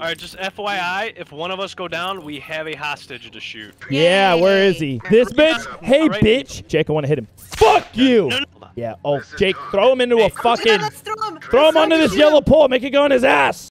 All right, just FYI, if one of us go down, we have a hostage to shoot. Yeah, where is he? This bitch? Hey, right. bitch. Jake, I want to hit him. Fuck you. Yeah. Oh, Jake, throw him into a fucking. let's throw him. Throw him under onto this yellow pole. Make it go in his ass.